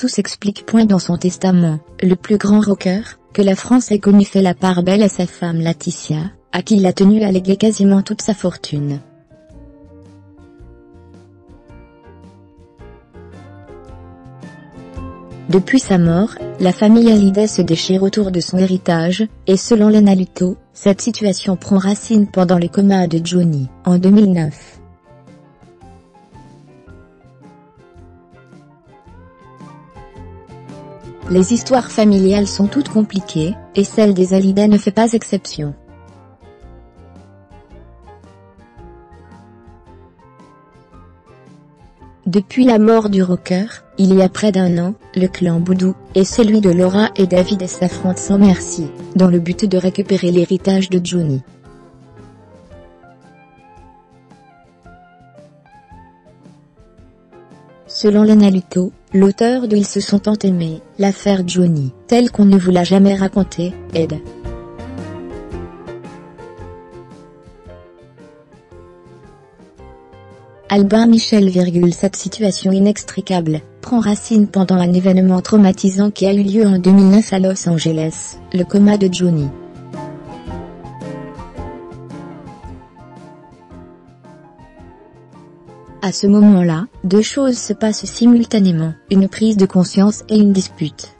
Tout s'explique point dans son testament. Le plus grand rocker que la France ait connu fait la part belle à sa femme Laetitia, à qui il a tenu à léguer quasiment toute sa fortune. Depuis sa mort, la famille Hallyday se déchire autour de son héritage, et selon Lena Luto, cette situation prend racine pendant le coma de Johnny, en 2009. Les histoires familiales sont toutes compliquées, et celle des Hallyday ne fait pas exception. Depuis la mort du rocker, il y a près d'un an, le clan Boudou, et celui de Laura et David s'affrontent sans merci, dans le but de récupérer l'héritage de Johnny. Selon Lena Luto, l'auteur de Ils se sont tant aimés, l'affaire Johnny, telle qu'on ne vous l'a jamais racontée, aide. Albin Michel. Cette situation inextricable prend racine pendant un événement traumatisant qui a eu lieu en 2009 à Los Angeles, le coma de Johnny. À ce moment-là, deux choses se passent simultanément, une prise de conscience et une dispute.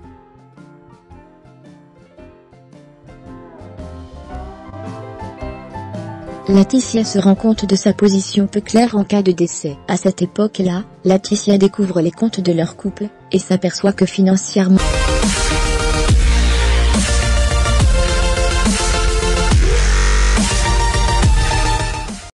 Laetitia se rend compte de sa position peu claire en cas de décès. À cette époque-là, Laetitia découvre les comptes de leur couple, et s'aperçoit que financièrement...